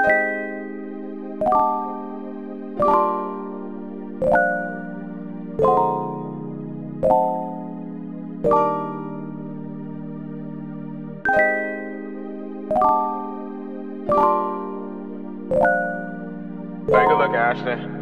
Take a look, Ashton.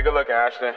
Take a look, Ashton.